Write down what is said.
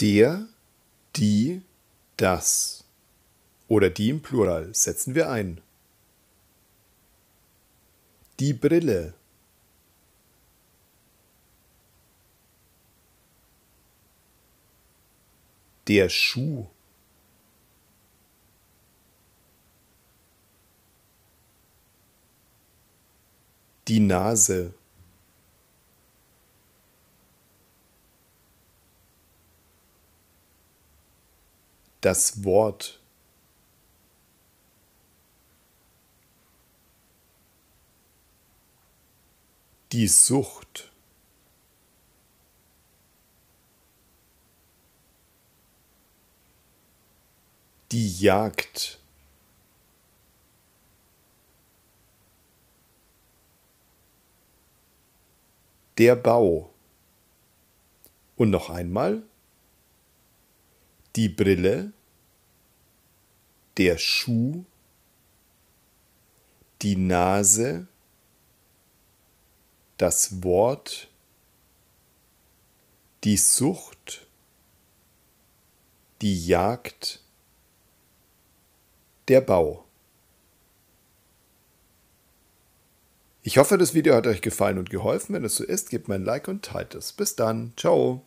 Der, die, das oder die im Plural setzen wir ein. Die Brille. Der Schuh. Die Nase. Das Wort. Die Sucht. Die Jagd. Der Bau. Und noch einmal. Die Brille. Der Schuh. Die Nase. Das Wort. Die Sucht. Die Jagd. Der Bau. Ich hoffe, das Video hat euch gefallen und geholfen. Wenn es so ist, gebt mir ein Like und teilt es. Bis dann. Ciao.